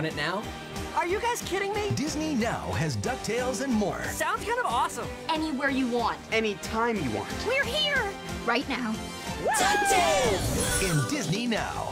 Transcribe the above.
Want it now? Are you guys kidding me? Disney now has DuckTales and more. Sounds kind of awesome. Anywhere you want. Anytime you want. We're here! Right now. DuckTales In Disney Now.